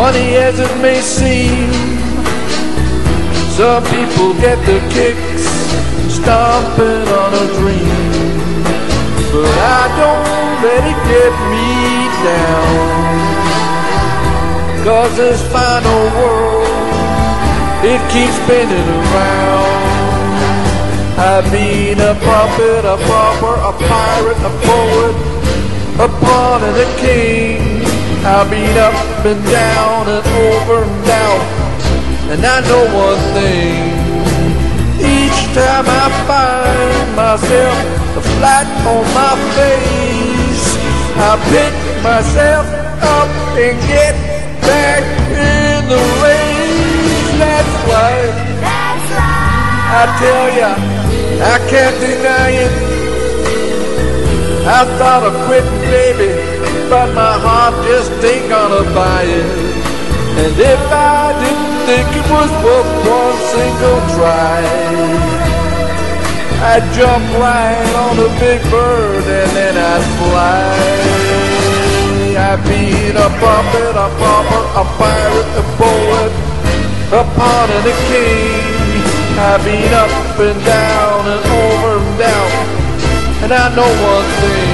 Funny as it may seem, some people get the kicks stomping on a dream. But I don't let it get me down. Cause this final world, it keeps spinning around. I've been a prophet, a pauper, a pirate, a poet, a pawn and a king. I've been up and down and over and out. And I know one thing. Each time I find myself flat on my face, I pick myself up and get back in the race. That's why That's life. I tell ya, I can't deny it. I thought of quitting, baby, but my heart just ain't gonna buy it. And if I didn't think it was worth one single try, I'd jump right on a big bird and then I'd fly. I've been a prophet, a pauper, a pirate, a poet, a pawn and a king. I've been up and down and and I know one thing.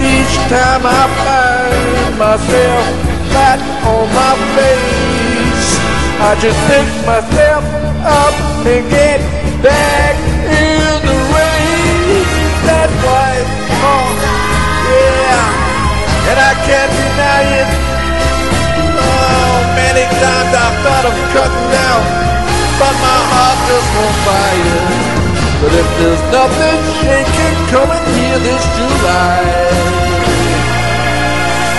Each time I find myself flat on my face, I just pick myself up and get back in the race. That's why, oh, yeah, and I can't deny it. Oh, many times I've thought of cutting down, but my heart just won't it. But if there's nothing shaking coming here this July,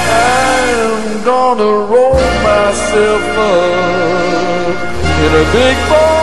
I'm gonna roll myself up in a big ball